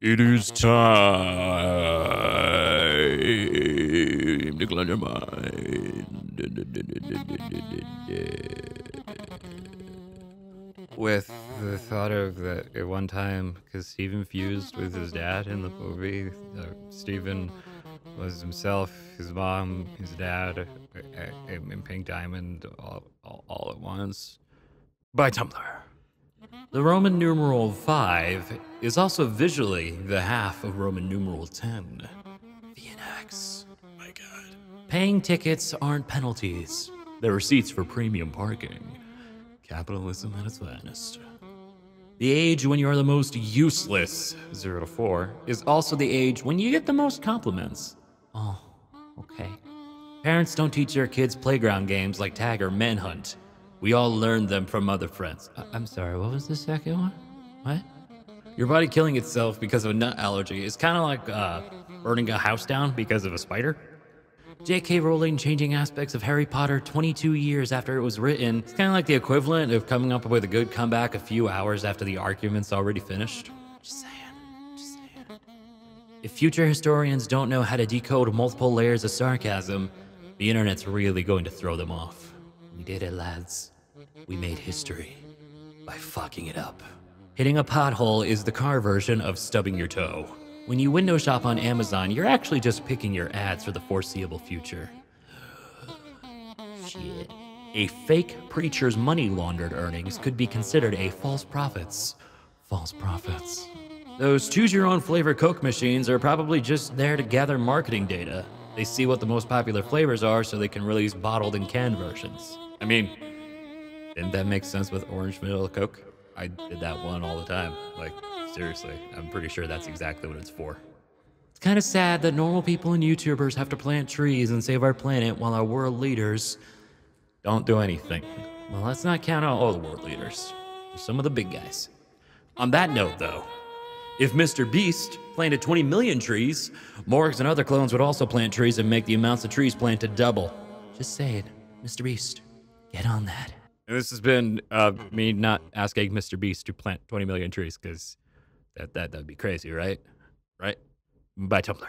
It is time to cleanse your mind. With the thought of that at one time, because Steven fused with his dad in the movie, uh, Steven was himself, his mom, his dad, and Pink Diamond all, all, all at once. By Tumblr. The Roman numeral 5 is also visually the half of Roman numeral 10. VNX. My god. Paying tickets aren't penalties, they're receipts for premium parking. Capitalism at its finest. The age when you are the most useless, 0 to 4, is also the age when you get the most compliments. Oh, okay. Parents don't teach their kids playground games like tag or manhunt. We all learned them from other friends. I- I'm sorry, what was the second one? What? Your body killing itself because of a nut allergy is kind of like uh, burning a house down because of a spider. J.K. Rowling changing aspects of Harry Potter 22 years after it was written. It's kind of like the equivalent of coming up with a good comeback a few hours after the argument's already finished. Just saying. Just saying. If future historians don't know how to decode multiple layers of sarcasm, the internet's really going to throw them off. We did it, lads. We mm-hmm. made history by fucking it up. Hitting a pothole is the car version of stubbing your toe. When you window shop on Amazon, you're actually just picking your ads for the foreseeable future. Shit. A fake preacher's money laundered earnings could be considered a false profits. False profits. Those choose your own flavor Coke machines are probably just there to gather marketing data. They see what the most popular flavors are so they can release bottled and canned versions. I mean, didn't that make sense with orange vanilla Coke? I did that one all the time. Like, seriously, I'm pretty sure that's exactly what it's for. It's kind of sad that normal people and YouTubers have to plant trees and save our planet while our world leaders don't do anything. Well, let's not count out all the world leaders. Some of the big guys. On that note, though, if Mr. Beast planted 20 million trees, Morgs and other clones would also plant trees and make the amounts of trees planted double. Just saying, Mr. Beast, get on that. And this has been uh, me not asking Mr. Beast to plant 20 million trees because that, that, that'd be crazy, right? Right? Bye, Tumblr.